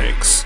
Mix.